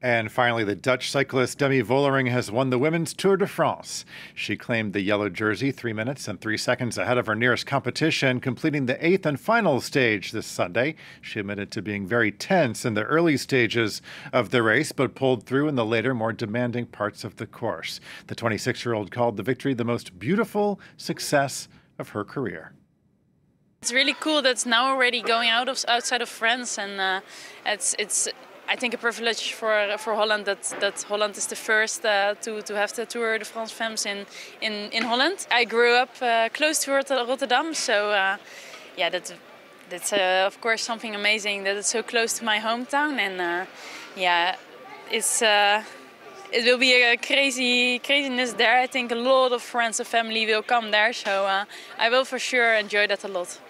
And finally, the Dutch cyclist Demi Vollering has won the Women's Tour de France. She claimed the yellow jersey three minutes and three seconds ahead of her nearest competition, completing the eighth and final stage this Sunday. She admitted to being very tense in the early stages of the race, but pulled through in the later, more demanding parts of the course. The 26 year old called the victory the most beautiful success of her career. It's really cool that's now already going out of outside of France, and uh, it's it's I think a privilege for for Holland that that Holland is the first uh, to to have the Tour de France Femmes in in in Holland. I grew up uh, close to Rotterdam, so uh, yeah, that's that's uh, of course something amazing that it's so close to my hometown, and uh, yeah, it's. it will be a crazy craziness there. I think a lot of friends and family will come there, so I will for sure enjoy that a lot.